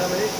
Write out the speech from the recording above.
Chama aí,